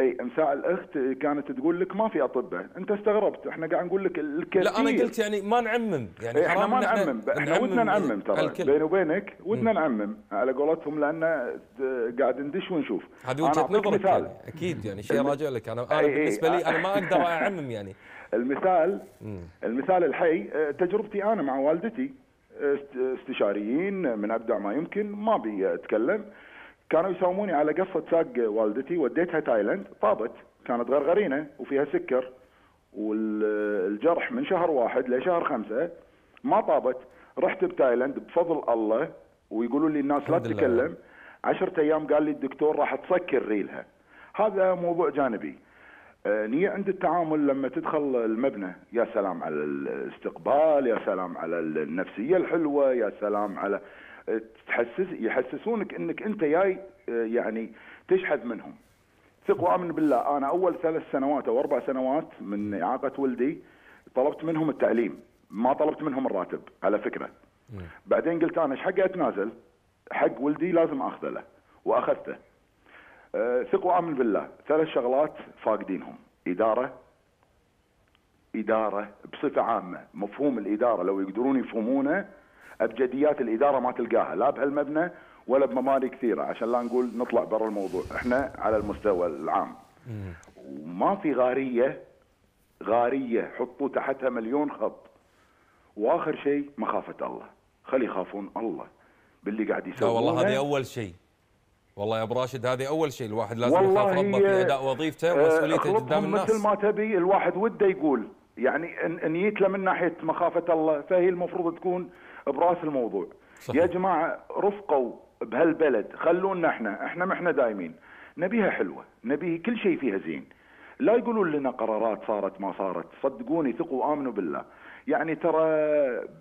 F: إي امساء الأخت كانت تقول لك ما في اطباء أنت استغربت إحنا قاعد نقول لك الكثير
A: لا أنا قلت يعني ما نعمم يعني إحنا
F: ما نعمم إحنا ودنا نعمم ترى. بيني وبينك ودنا نعمم على قولتهم لأن قاعد ندش ونشوف
A: هذه
F: أنا وجهة
A: نظرك
F: مثال.
A: يعني أكيد يعني شيء راجع لك أنا أنا
F: أي- أي.
A: بالنسبة لي أنا ما أقدر أعمم يعني
F: المثال. المثال الحي آه، تجربتي أنا مع والدتي آه، است- استشاريين من أبدع ما يمكن ما ابي أتكلم كانوا يساوموني على قص ساق والدتي وديتها تايلاند طابت كانت غرغرينة وفيها سكر والجرح من شهر واحد لشهر خمسة ما طابت. رحت بتايلاند بفضل الله ويقولوا لي الناس لا. تتكلم. عشرة أيام قال لي الدكتور راح تسكر ريلها. هذا موضوع جانبي. آه، نية عند التعامل لما تدخل المبنى. يا سلام على الاستقبال يا سلام على النفسية الحلوة يا سلام على تحسس يحسسونك إنك أنت جاي آه، يعني تشحذ منهم. ثق وامن بالله. أنا أول ثلاث سنوات أو أربع سنوات من إعاقة ولدي طلبت منهم التعليم. ما طلبت منهم الراتب على فكرة. بعدين قلت أنا إيش حقي أتنازل؟ حق ولدي لازم أخذه له وأخذته. أه، ثق وامن بالله. ثلاث شغلات فاقدينهم. إدارة إدارة بصفة عامة. مفهوم الإدارة لو يقدرون يفهمونه ابجديات الإدارة ما تلقاها لا بهالمبنى ولا بمباني كثيرة عشان لا نقول نطلع برا الموضوع. إحنا على المستوى العام. وما في غارية غارية حطوا تحتها مليون خط. وآخر شيء مخافة الله. خلي يخافون الله باللي قاعد
A: لا
F: يسوونه.
A: والله هذه أول شيء. والله يا أبو راشد هذه أول شيء. الواحد لازم يخاف ربه في أداء وظيفته ومسؤوليته
F: اخلطهم
A: قدام الناس.
F: مثل ما تبي. الواحد وده يقول. يعني جيت له من ناحية مخافة الله فهي المفروض تكون برأس الموضوع.
A: صحيح.
F: يا جماعة رفقوا بهالبلد. خلونا إحنا إحنا ما إحنا دايمين. نبيها حلوة. نبي كل شيء فيها زين. لا يقولون لنا قرارات صارت ما صارت. صدقوني ثقوا وامنوا بالله. يعني ترى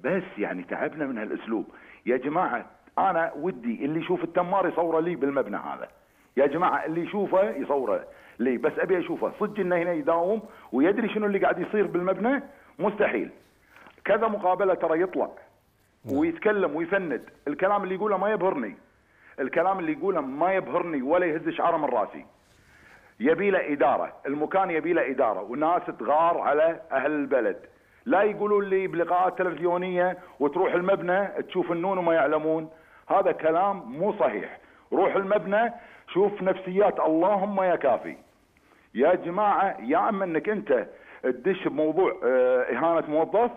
F: بس يعني تعبنا من هالأسلوب. يا جماعة أنا ودي اللي يشوف التمار يصوره لي بالمبنى هذا. يا جماعة اللي يشوفه يصوره لي. بس أبي أشوفه. صدق إنه هنا يداوم ويدري شنو اللي قاعد يصير بالمبنى؟ مستحيل. كذا مقابلة ترى يطلع. ويتكلم ويفند الكلام اللي يقوله ما يبهرني. الكلام اللي يقوله ما يبهرني ولا يهز شعره من راسي يبي له إدارة، المكان يبي له إدارة. والناس تغار على أهل البلد. لا يقولون لي بلقاءات تلفزيونية وتروح المبنى تشوف النون وما يعلمون، هذا كلام مو صحيح. روح المبنى شوف نفسيات اللهم يا كافي. يا جماعة يا اما إنك أنت تدش بموضوع آه، إهانة موظف.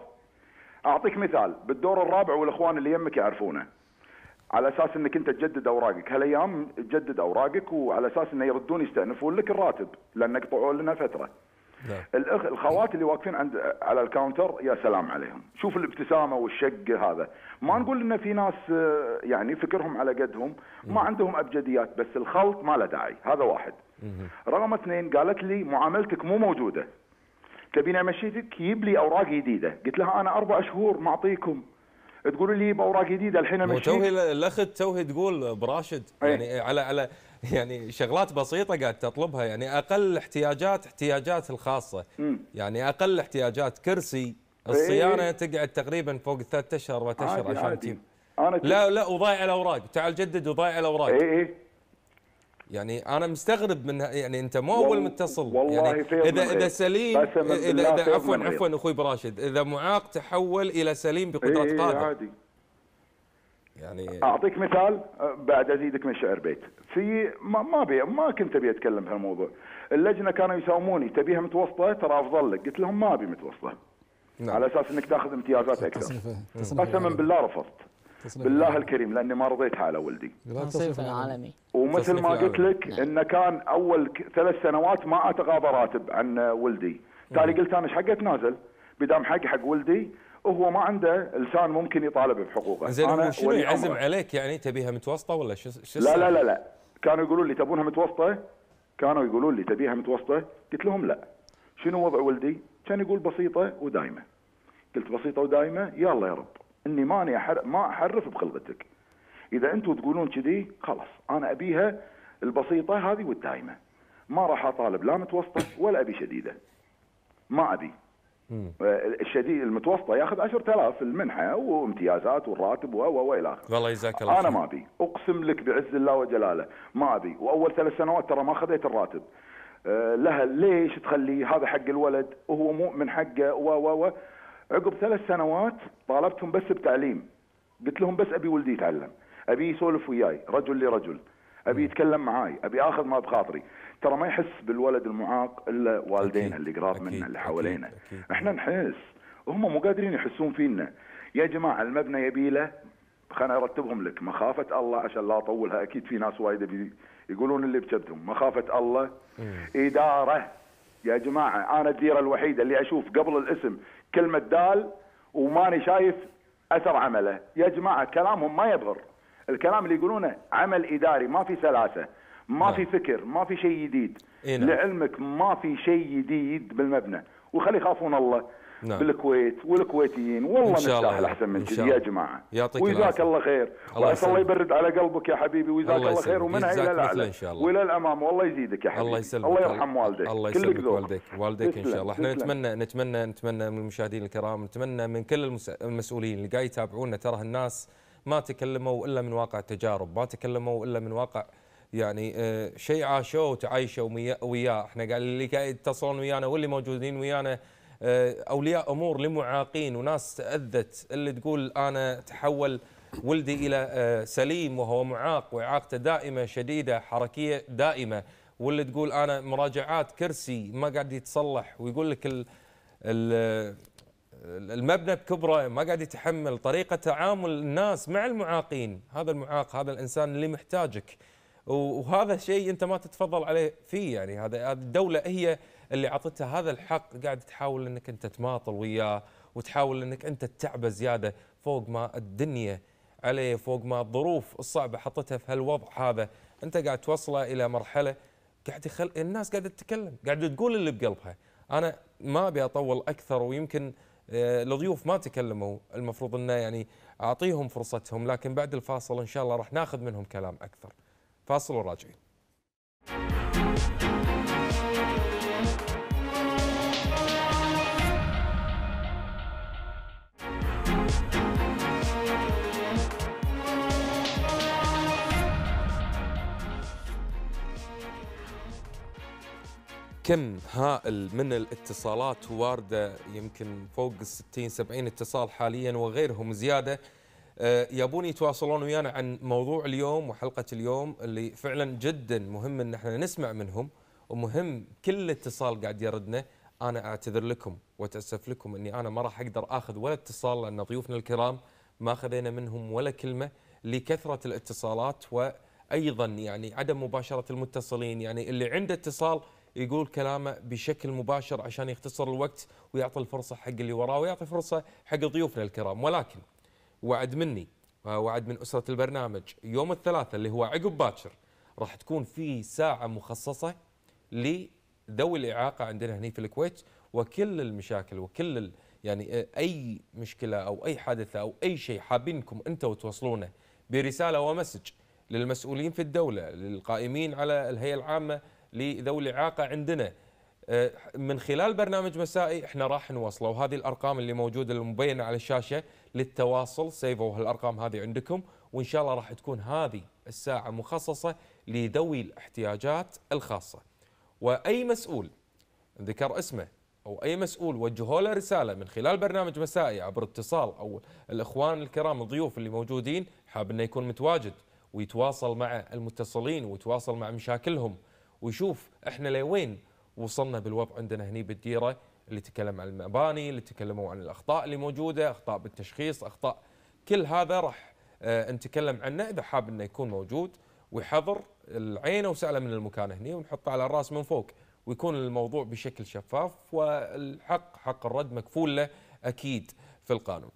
F: أعطيك مثال. بالدور الرابع والإخوان اللي يمك يعرفونه. على أساس إنك أنت تجدد أوراقك. هالأيام تجدد أوراقك وعلى أساس إنه يردون يستأنفون لك الراتب لأن قطعوا لنا فترة.
A: نعم.
F: الأخ الخوات اللي واقفين عند على ال counter يا سلام عليهم. شوف الابتسامة والشق هذا. ما نقول إن في ناس آه، يعني فكرهم على قدهم. ما عندهم أبجديات بس الخلط ما له داعي. هذا واحد. رقم اثنين قالت لي معاملتك مو موجودة. تبيني امشيتك يجيب لي أوراق جديدة. قلت لها أنا أربع شهور معطيكم تقولوا لي باوراق جديدة. الحين
A: مو
F: امشيك
A: توهي الأخت توهي تقول براشد
F: أي.
A: يعني على على يعني شغلات بسيطة قاعد تطلبها. يعني أقل احتياجات احتياجات الخاصة.
F: مم.
A: يعني أقل احتياجات. كرسي. الصيانة تقعد تقريبا فوق ثلاث اشهر أربع اشهر عشان تجيب لا لا وضايع الأوراق. تعال جدد وضايع الأوراق.
F: اي اي
A: يعني أنا مستغرب من يعني أنت مو
F: أول
A: متصل.
F: والله
A: يعني
F: فيض
A: إذا
F: إذا.
A: سليم إذا
F: إذا
A: عفوا. عفوا أخوي براشد إذا معاق تحول إلى سليم بقدره
F: إيه
A: قادر
F: عادي.
A: يعني
F: أعطيك مثال أه، بعد أزيدك من شعر بيت. في ما ما بي ما كنت أبي أتكلم بهالموضوع اللجنة كانوا يساوموني تبيها متوسطة؟ ترى أفضل لك. قلت لهم ما أبي متوسطة.
A: نعم.
F: على أساس إنك تأخذ امتيازات
B: أكثر.
F: قسما. بالله رفضت. بالله. الكريم لأني ما رضيتها على ولدي.
B: العالمي.
C: العالمي.
F: ومثل
A: تصنيف
F: ما قلت. لك انه كان أول ثلاث سنوات ما اتقاضى راتب عن ولدي. تالي قلت أنا إيش حق اتنازل بدام حق حق ولدي وهو ما عنده لسان ممكن يطالب بحقوقه.
A: زين هو شنو
F: ولي
A: يعزم. عليك؟ يعني تبيها متوسطة ولا شو شو
F: لا
A: السالفة؟
F: لا لا لا. كانوا يقولون لي تبونها متوسطة؟ كانوا يقولون لي تبيها متوسطة؟ قلت لهم لا. شنو وضع ولدي؟ كان يقول بسيطة ودايمة. قلت بسيطة ودايمة يلا يا رب. إني ماني أحر... ما أحرف بخلقتك إذا أنتم تقولون كذي خلاص أنا أبيها البسيطة هذه والدايمة. ما راح أطالب لا متوسطة ولا أبي شديدة. ما
A: أبي.
F: آه، الشديد المتوسطة ياخذ 10000 المنحة وامتيازات والراتب و و والى آخره.
A: والله جزاك الله أنا.
F: ما أبي. أقسم لك بعز الله وجلاله. ما أبي. وأول ثلاث سنوات ترى ما خذيت الراتب. أه لها ليش تخليه هذا حق الولد؟ وهو مو من حقه. و و و عقب ثلاث سنوات طالبتهم بس بتعليم. قلت لهم بس أبي ولدي يتعلم. أبي يسولف وياي رجل لرجل. أبي يتكلم معاي. أبي آخذ ما بخاطري. ترى ما يحس بالولد المعاق إلا والدينه
A: أكيد،
F: اللي قراب منه اللي حوالينا. إحنا نحس. وهم مو قادرين يحسون فينا. يا جماعة المبنى يبي له خليني أرتبهم لك. مخافة الله عشان لا أطولها. أكيد في ناس وايد يقولون اللي بكبدهم مخافة الله. إدارة. يا جماعة أنا الديرة الوحيدة اللي أشوف قبل الاسم كلمة دال وماني شايف أثر عمله. يا جماعة كلامهم ما يبغر الكلام اللي يقولونه عمل إداري ما في سلاسة ما
A: نعم.
F: في فكر ما في شيء جديد.
A: إي نعم.
F: لعلمك ما في شيء جديد بالمبنى. وخلي يخافون الله.
A: نعم.
F: بالكويت والكويتيين والله
A: إن شاء الله.
F: احسن من كذي يا. جماعة
A: يعطيك
F: وجزاك. الله خير
A: الله
F: وأسأل الله. يبرد على قلبك يا حبيبي وجزاك
A: الله
F: الله خير. ومنها
A: إلى
F: الاعلى
A: إن شاء الله.
F: وإلى الأمام والله يزيدك يا حبيبي
A: الله يسلمك
F: الله يرحم والديك
A: الله يسلمك. والديك والديك
F: إن
A: شاء الله
F: إحنا.
A: نتمنى نتمنى نتمنى من المشاهدين الكرام نتمنى من كل المس- المسؤولين اللي قاعد يتابعونا ترى الناس ما تكلموا إلا من واقع التجارب ما تكلموا إلا من واقع يعني آه، شيء عاشوه وتعايشوا ويا- وياه إحنا قاعد اللي قاعد يتصلون ويانا واللي موجودين ويانا أولياء أمور لمعاقين وناس تأذت اللي تقول أنا تحول ولدي إلى آه، سليم وهو معاق واعاقته دائمة شديدة حركية دائمة. واللي تقول أنا مراجعات كرسي ما قاعد يتصلح ويقول لك ال المبنى بكبره ما قاعد يتحمل طريقة تعامل الناس مع المعاقين. هذا المعاق هذا الإنسان اللي محتاجك. وهذا شيء أنت ما تتفضل عليه فيه يعني هذا الدولة هي اللي اعطتها هذا الحق قاعد تحاول إنك أنت تماطل وياه وتحاول إنك أنت تتعبه زيادة فوق ما الدنيا عليه فوق ما الظروف الصعبة حطتها في هالوضع هذا. أنت قاعد توصله إلى مرحلة قاعد يخل الناس قاعدة تتكلم قاعدة تقول اللي بقلبها. أنا ما أبي أطول أكثر ويمكن آه، الضيوف ما تكلموا المفروض إنه يعني أعطيهم فرصتهم لكن بعد الفاصل إن شاء الله راح ناخذ منهم كلام أكثر. فاصل وراجعين. كم هائل من الاتصالات واردة يمكن فوق ال 60 70 اتصال حاليا وغيرهم زيادة. آه، يبون يتواصلون ويانا عن موضوع اليوم وحلقة اليوم اللي فعلا جدا مهم إن إحنا نسمع منهم ومهم كل اتصال قاعد يردنا. أنا أعتذر لكم وأتأسف لكم إني أنا ما راح أقدر آخذ ولا اتصال لأن ضيوفنا الكرام ما خذينا منهم ولا كلمة لكثرة الاتصالات وأيضا يعني عدم مباشرة المتصلين. يعني اللي عنده اتصال يقول كلامه بشكل مباشر عشان يختصر الوقت ويعطي الفرصة حق اللي وراه ويعطي فرصة حق ضيوفنا الكرام. ولكن وعد مني وعد من أسرة البرنامج يوم الثلاثاء اللي هو عقب باكر راح تكون في ساعة مخصصة لذوي الإعاقة عندنا هنا في الكويت وكل المشاكل وكل ال يعني آه، أي مشكلة أو أي حادثة أو أي شيء حابينكم أنتم توصلونه برسالة ومسج للمسؤولين في الدولة للقائمين على الهيئة العامة لذوي الإعاقة عندنا. آه، من خلال برنامج مسائي إحنا راح نوصله وهذه الأرقام اللي موجودة المبينه على الشاشة للتواصل. سيفوا هالأرقام هذه عندكم وإن شاء الله راح تكون هذه الساعة مخصصة لذوي الاحتياجات الخاصة. وأي مسؤول ذكر اسمه أو أي مسؤول وجهوا له رسالة من خلال برنامج مسائي عبر اتصال أو الإخوان الكرام الضيوف اللي موجودين حاب إنه يكون متواجد ويتواصل مع المتصلين ويتواصل مع مشاكلهم. ويشوف إحنا لوين وصلنا بالوضع عندنا هني بالديرة اللي تكلم عن المباني اللي تكلموا عن الأخطاء اللي موجودة أخطاء بالتشخيص أخطاء كل هذا راح آه، نتكلم عنه إذا حاب إنه يكون موجود ويحضر العين وسأله من المكان هني ونحطه على الرأس من فوق ويكون الموضوع بشكل شفاف والحق حق الرد مكفول له أكيد في القانون.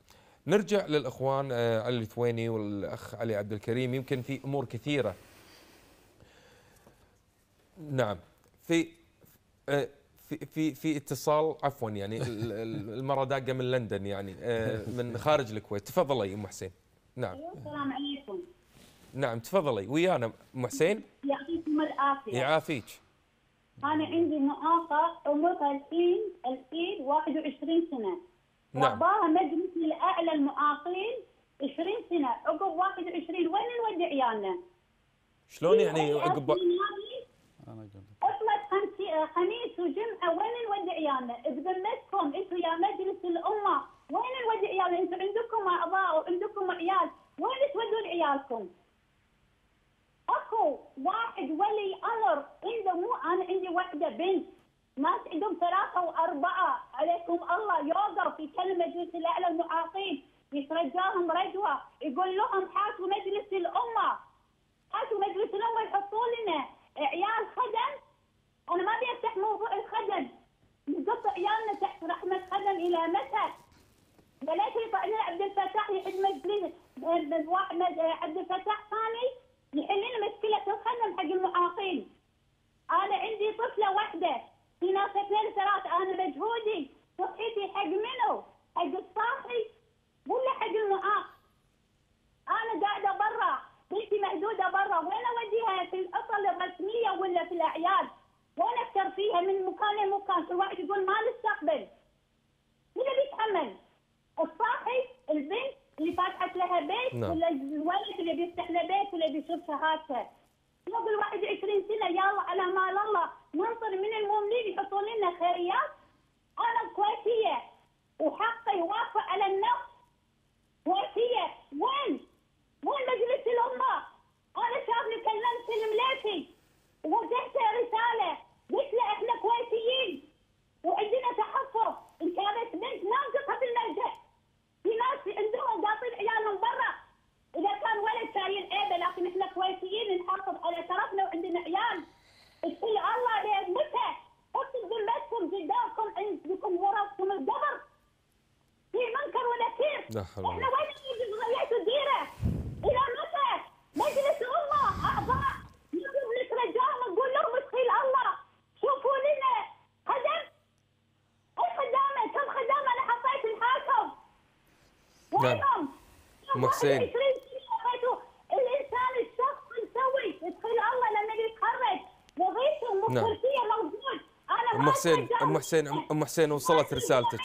A: نرجع للإخوان آه، علي الثويني والأخ علي عبد الكريم يمكن في أمور كثيرة. نعم. في آه، في في في اتصال عفوا يعني ال- ال- المره داقه من لندن يعني آه، من خارج الكويت. تفضلي أم حسين. نعم.
G: السلام عليكم.
A: نعم تفضلي ويانا أم حسين؟
G: يعطيكم العافية.
A: يعافيك.
G: أنا عندي معاقة عمرها الحين الحين 21 سنة.
A: نعم.
G: واباها مجلس الأعلى المعاقين 20 سنة. عقب 21 وين نودي عيالنا؟
A: شلون يعني عقب
B: أنا قلت
G: اطلت خمسي- خميس وجمعة وين نودي عيالنا؟ بذمتكم أنتم يا مجلس الأمة وين نودي عيالنا؟ أنتم عندكم أعضاء وعندكم عيال وين تودون عيالكم؟ أكو واحد ولي أمر عنده مو أنا عندي واحدة بنت ناس عندهم ثلاثة وأربعة عليكم الله يوقف يكلم مجلس الأعلى المعاقين يترجاهم رجوة يقول لهم حاسوا مجلس الأمة حاسوا مجلس الأمة يحطوا لنا عيال خدم أنا ما ابي أفتح موضوع الخدم نقطع عيالنا تحت رحمة خدم إلى متى؟ بلاش يطلع عبد الفتاح يحل مجلس واحد عبد الفتاح ثاني يحل لنا مشكلة الخدم حق المعاقين أنا عندي طفلة واحدة في ناس اثنين ثلاث أنا مجهودي صحتي حق منو؟ حق الصاحي ولا حق المعاق؟ بنتي محدوده برا. وين أوديها في الأصل الرسمية ولا في الأعياد؟ وين أكثر فيها من مكان لمكان؟ كل واحد يقول ما نستقبل من اللي بيتحمل؟ الصاحي البنت اللي فاتحت لها بيت
A: نعم.
G: ولا الولد اللي بيفتح له بيت ولا بيشوف شهادته. قبل 21 سنة يلا على مال الله. ننطر من المملين يحطون لنا خيريات؟ أنا كويتية. وحقي واقفه على النفس. كويتية. وين؟ وين مجلس الأمة؟ أنا شافني كلمت المليكي ووجهت رسالة. قلت له إحنا كويتيين. وعندنا تحفظ. إن كانت بنت ناقصه في الملجا في ناس عندهم قاطين عيالهم برا. إذا كان ولد شايل عيبه لكن إحنا كويتيين نحافظ على شرفنا وعندنا عيال. اتقي الله لين متى؟ حطوا ذمتكم قدامكم عندكم ورثكم القبر. في منكر ونكير. إحنا وين ضيعتوا الديرة إلى متى مجلس الامه اعضاء نقوم نترجاهم نقول لهم اتقي الله شوفوا لنا خدم اي خدامه كم خدامه أنا حطيت الحاكم وينهم؟
A: أم حسين.
G: 21 سنة حطيتوا الإنسان الشخص مسوي اتقي الله لما يتخرج. وظيفته
A: نعم.
G: موجود. أنا
A: ام حسين أم حسين. ام حسين وصلت رسالتك.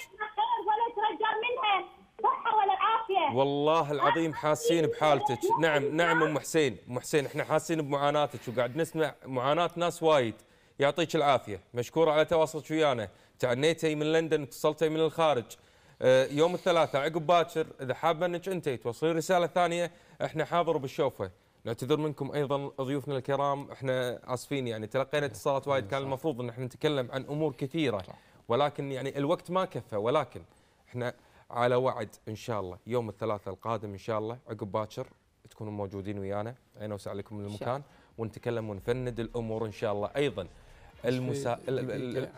A: والله العظيم حاسين بحالتك. نعم نعم أم حسين ام حسين إحنا حاسين بمعاناتك وقاعد نسمع معاناة ناس وايد. يعطيك العافية. مشكور على تواصلك ويانا. تعنيتي من لندن اتصلتي من الخارج. يوم الثلاثاء عقب باكر إذا حابه أنك أنت توصلين رسالة ثانية إحنا حاضر بالشوفة. نعتذر منكم أيضا ضيوفنا الكرام إحنا آسفين يعني تلقينا اتصالات وايد كان المفروض إن إحنا نتكلم عن أمور كثيرة. ولكن يعني الوقت ما كفى ولكن إحنا على وعد إن شاء الله. يوم الثلاثاء القادم إن شاء الله عقب باكر تكونوا موجودين ويانا. اين وسع لكم من المكان ونتكلم ونفند الأمور إن شاء الله. أيضا المسا...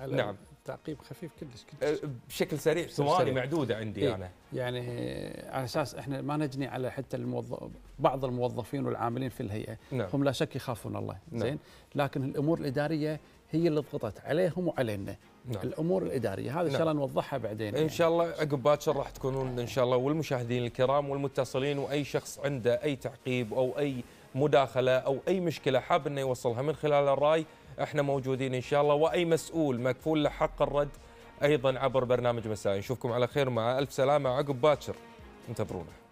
A: نعم.
B: تعقيب خفيف كلش كلش
A: أه، بشكل سريع ثواني. معدودة عندي
B: إيه.
A: أنا
B: يعني على أساس إحنا ما نجني على حتى الموظف بعض الموظفين والعاملين في الهيئة
A: نعم.
B: هم لا شك يخافون الله
A: نعم.
B: زين لكن الأمور الإدارية هي اللي ضغطت عليهم وعلينا
A: نعم.
B: الأمور الإدارية هذا ان
A: نعم.
B: شاء الله نوضحها بعدين
A: إن شاء الله عقب باكر راح تكونون إن شاء الله والمشاهدين الكرام والمتصلين وأي شخص عنده أي تعقيب أو أي مداخلة أو أي مشكلة حاب إنه يوصلها من خلال الرأي إحنا موجودين إن شاء الله. وأي مسؤول مكفول له حق الرد أيضا عبر برنامج مسائي نشوفكم على خير مع ألف سلامة. عقب باكر انتظرونا.